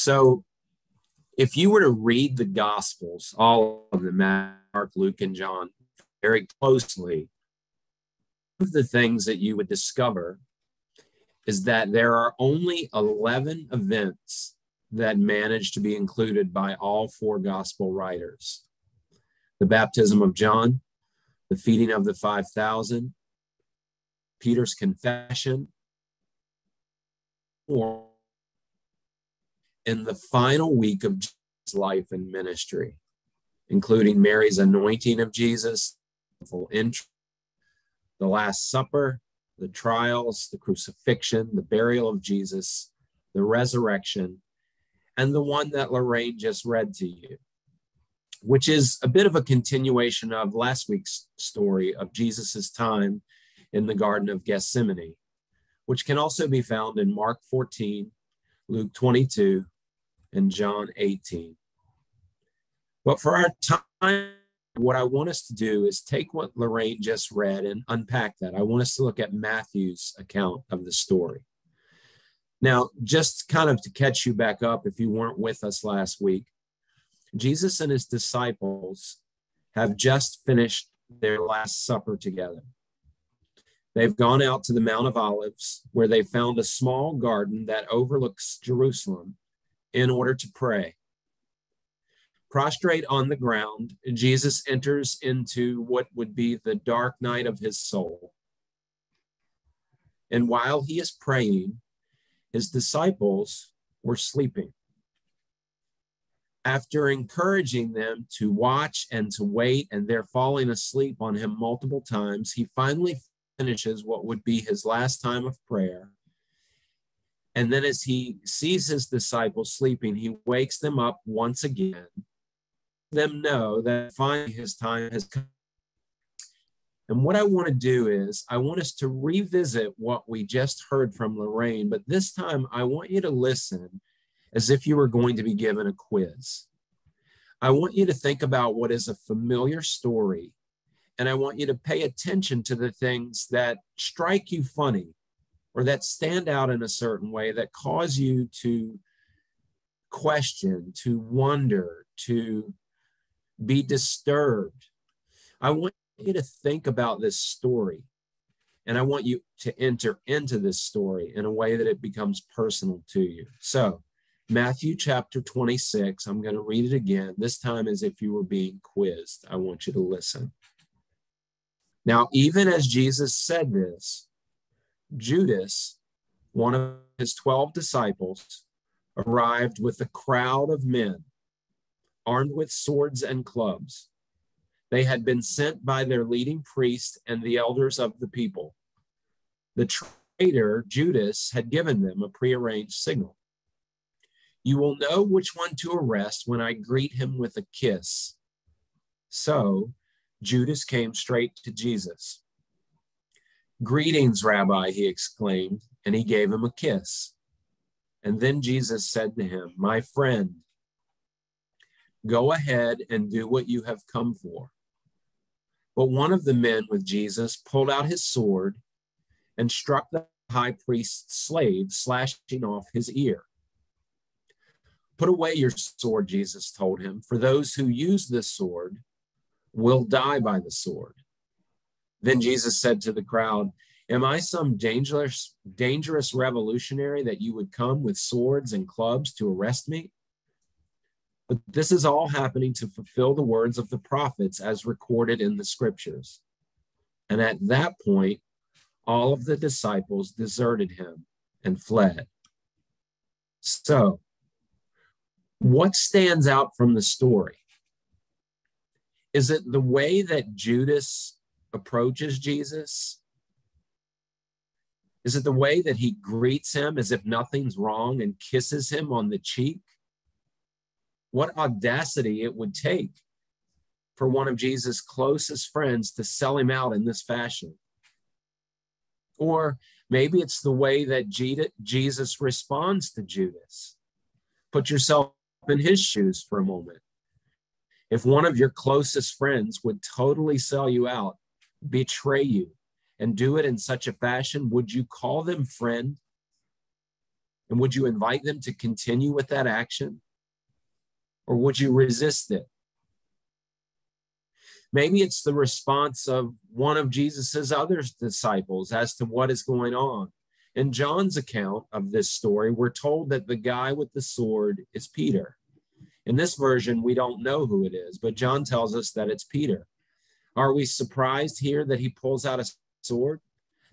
So, if you were to read the Gospels, all of them, Mark, Luke, and John, very closely, one of the things that you would discover is that there are only 11 events that manage to be included by all four gospel writers. The baptism of John, the feeding of the 5,000, Peter's confession, or in the final week of Jesus' life and ministry, including Mary's anointing of Jesus, the Last Supper, the trials, the crucifixion, the burial of Jesus, the resurrection, and the one that Lorraine just read to you, which is a bit of a continuation of last week's story of Jesus's time in the Garden of Gethsemane, which can also be found in Mark 14, Luke 22, and John 18. But for our time, what I want us to do is take what Lorraine just read and unpack that. I want us to look at Matthew's account of the story. Now, just kind of to catch you back up, if you weren't with us last week, Jesus and his disciples have just finished their Last Supper together. They've gone out to the Mount of Olives, where they found a small garden that overlooks Jerusalem in order to pray. Prostrate on the ground, Jesus enters into what would be the dark night of his soul. And while he is praying, his disciples were sleeping. After encouraging them to watch and to wait, and they're falling asleep on him multiple times, he finally finishes what would be his last time of prayer. And then, as he sees his disciples sleeping, he wakes them up once again, them know that finally his time has come and what I want to do is, I want us to revisit what we just heard from Lorraine, but this time I want you to listen as if you were going to be given a quiz. I want you to think about what is a familiar story, and I want you to pay attention to the things that strike you funny or that stand out in a certain way that cause you to question, to wonder, to be disturbed. I want you to think about this story. And I want you to enter into this story in a way that it becomes personal to you. So, Matthew chapter 26, I'm going to read it again, this time as if you were being quizzed. I want you to listen. Now, even as Jesus said this, Judas, one of his 12 disciples, arrived with a crowd of men armed with swords and clubs. They had been sent by their leading priest and the elders of the people. The traitor, Judas, had given them a prearranged signal. You will know which one to arrest when I greet him with a kiss. So Judas came straight to Jesus. Greetings, Rabbi, he exclaimed, and he gave him a kiss. And then Jesus said to him, My friend, go ahead and do what you have come for. But one of the men with Jesus pulled out his sword and struck the high priest's slave, slashing off his ear. Put away your sword, Jesus told him, for those who use this sword will die by the sword. Then Jesus said to the crowd, Am I some dangerous, dangerous revolutionary that you would come with swords and clubs to arrest me? But this is all happening to fulfill the words of the prophets as recorded in the scriptures. And at that point, all of the disciples deserted him and fled. So, what stands out from the story? Is it the way that Judas approaches Jesus? Is it the way that he greets him as if nothing's wrong and kisses him on the cheek? what audacity it would take for one of Jesus' closest friends to sell him out in this fashion. Or maybe it's the way that Jesus responds to Judas. Put yourself in his shoes for a moment. If one of your closest friends would totally sell you out, betray you, and do it in such a fashion, would you call them friend? And would you invite them to continue with that action? Or would you resist it? Maybe it's the response of one of Jesus's other disciples as to what is going on. In John's account of this story, we're told that the guy with the sword is Peter. In this version, we don't know who it is, but John tells us that it's Peter. Are we surprised here that he pulls out a sword,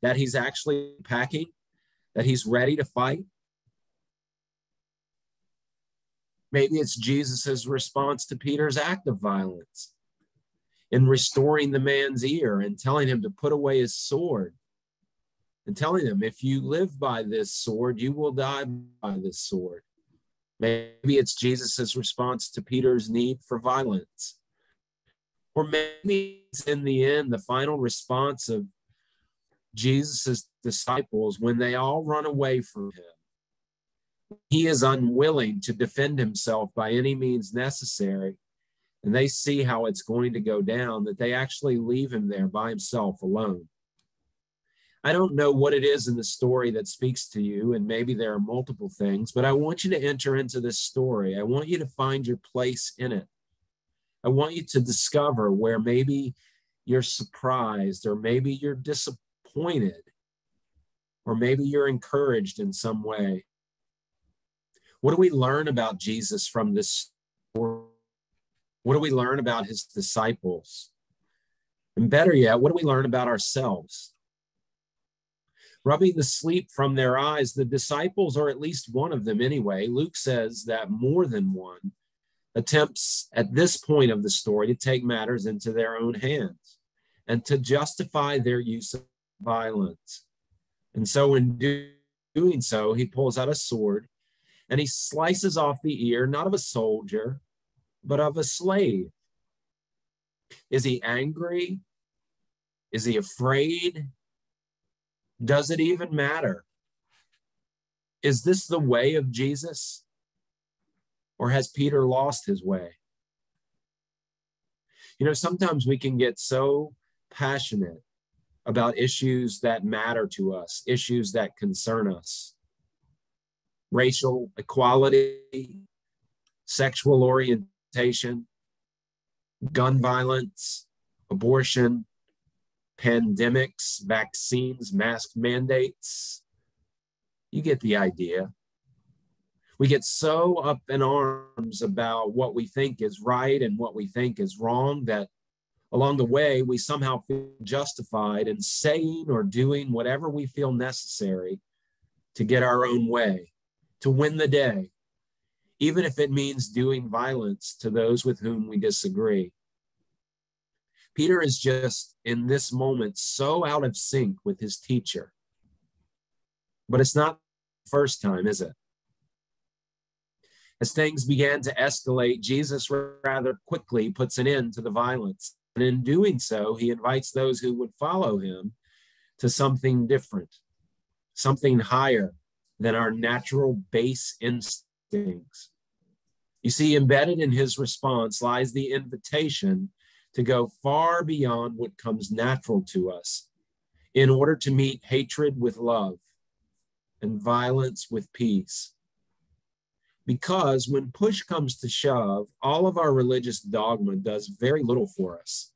that he's actually packing, that he's ready to fight? Maybe it's Jesus's response to Peter's act of violence in restoring the man's ear and telling him to put away his sword and telling him, if you live by this sword, you will die by this sword. Maybe it's Jesus's response to Peter's need for violence. Or maybe it's in the end the final response of Jesus's disciples when they all run away from him. He is unwilling to defend himself by any means necessary and they see how it's going to go down, that they actually leave him there by himself alone. I don't know what it is in the story that speaks to you, and maybe there are multiple things, but I want you to enter into this story. I want you to find your place in it. I want you to discover where maybe you're surprised, or maybe you're disappointed, or maybe you're encouraged in some way. What do we learn about Jesus from this story? What do we learn about his disciples? And better yet, what do we learn about ourselves? Rubbing the sleep from their eyes, the disciples, or at least one of them anyway, Luke says that more than one attempts at this point of the story to take matters into their own hands and to justify their use of violence. And so, in doing so, he pulls out a sword and he slices off the ear, not of a soldier, but of a slave. Is he angry? Is he afraid? Does it even matter? Is this the way of Jesus? Or has Peter lost his way? You know, sometimes we can get so passionate about issues that matter to us, issues that concern us. Racial equality, sexual orientation gun violence, abortion, pandemics, vaccines, mask mandates. You get the idea. We get so up in arms about what we think is right and what we think is wrong that along the way we somehow feel justified in saying or doing whatever we feel necessary to get our own way, to win the day, even if it means doing violence to those with whom we disagree. Peter is just in this moment so out of sync with his teacher. But it's not the first time, is it? As things began to escalate, Jesus rather quickly puts an end to the violence. And in doing so, he invites those who would follow him to something different, something higher than our natural base instincts. You see, embedded in his response lies the invitation to go far beyond what comes natural to us in order to meet hatred with love and violence with peace. Because when push comes to shove, all of our religious dogma does very little for us.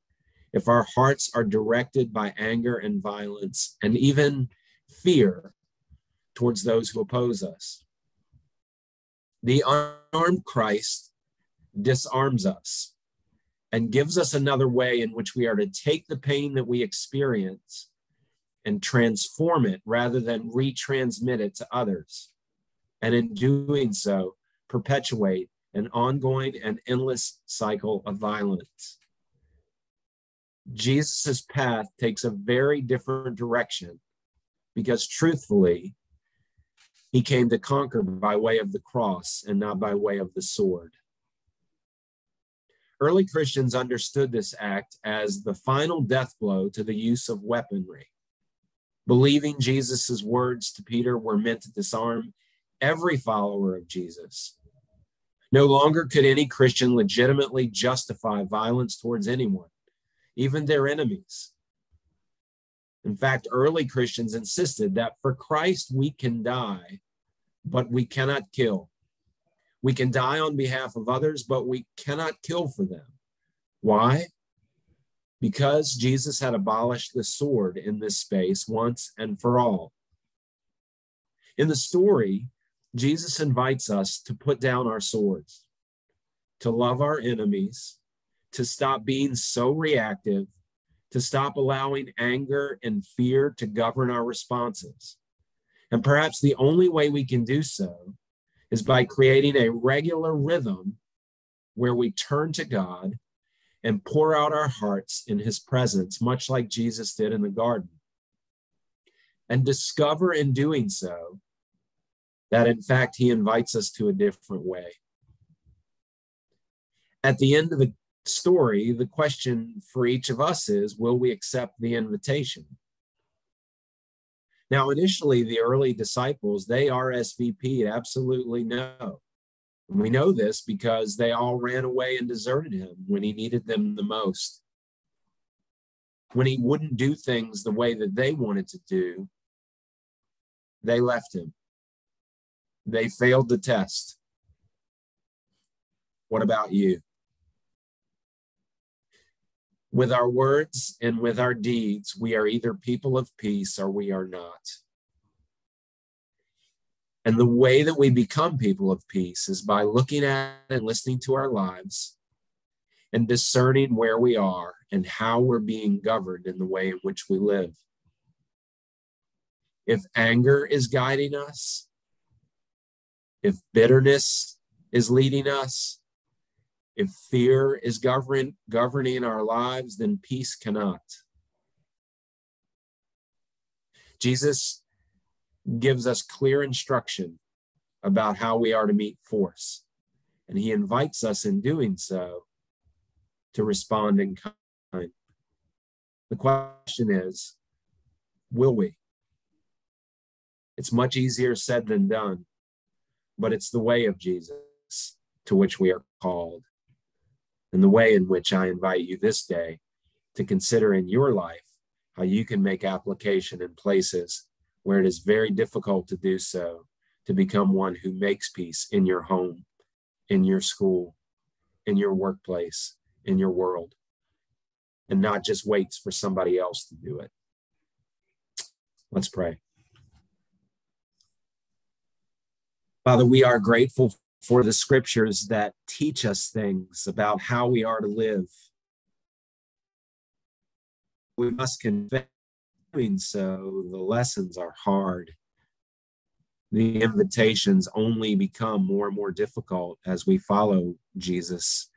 If our hearts are directed by anger and violence and even fear towards those who oppose us. The unarmed Christ disarms us and gives us another way in which we are to take the pain that we experience and transform it rather than retransmit it to others. And in doing so, perpetuate an ongoing and endless cycle of violence. Jesus' path takes a very different direction because, truthfully, he came to conquer by way of the cross and not by way of the sword. Early Christians understood this act as the final death blow to the use of weaponry. Believing Jesus' words to Peter were meant to disarm every follower of Jesus. No longer could any Christian legitimately justify violence towards anyone, even their enemies. In fact, early Christians insisted that for Christ we can die, but we cannot kill. We can die on behalf of others, but we cannot kill for them. Why? Because Jesus had abolished the sword in this space once and for all. In the story, Jesus invites us to put down our swords, to love our enemies, to stop being so reactive, to stop allowing anger and fear to govern our responses. And perhaps the only way we can do so is by creating a regular rhythm where we turn to God and pour out our hearts in his presence, much like Jesus did in the garden. And discover in doing so that, in fact, he invites us to a different way. At the end of the story, the question for each of us is will we accept the invitation? Now, initially, the early disciples, they RSVP'd absolutely no. We know this because they all ran away and deserted him when he needed them the most. When he wouldn't do things the way that they wanted to do, they left him. They failed the test. What about you? With our words and with our deeds, we are either people of peace or we are not. And the way that we become people of peace is by looking at and listening to our lives and discerning where we are and how we're being governed in the way in which we live. If anger is guiding us, if bitterness is leading us, if fear is govern, governing our lives, then peace cannot. Jesus gives us clear instruction about how we are to meet force. And he invites us in doing so to respond in kind. The question is will we? It's much easier said than done, but it's the way of Jesus to which we are called and the way in which I invite you this day to consider in your life how you can make application in places where it is very difficult to do so, to become one who makes peace in your home, in your school, in your workplace, in your world, and not just waits for somebody else to do it. Let's pray. Father, we are grateful for the scriptures that teach us things about how we are to live. We must confess doing so, the lessons are hard. The invitations only become more and more difficult as we follow Jesus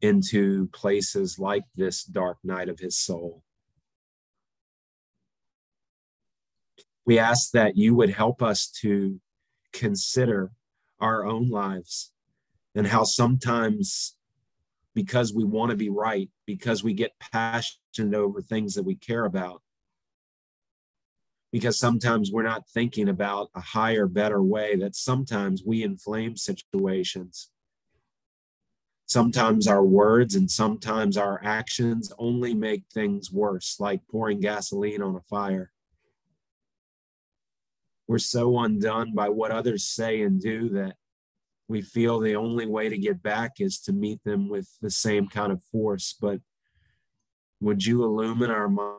into places like this dark night of his soul. We ask that you would help us to consider our own lives and how sometimes because we want to be right because we get passionate over things that we care about because sometimes we're not thinking about a higher better way that sometimes we inflame situations. Sometimes our words and sometimes our actions only make things worse like pouring gasoline on a fire we're so undone by what others say and do that we feel the only way to get back is to meet them with the same kind of force. But would you illumine our mind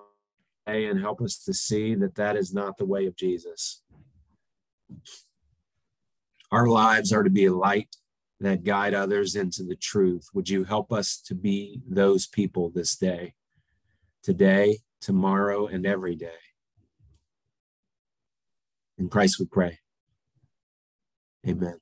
and help us to see that that is not the way of Jesus? Our lives are to be a light that guide others into the truth. Would you help us to be those people this day, today, tomorrow, and every day? In Christ we pray. Amen.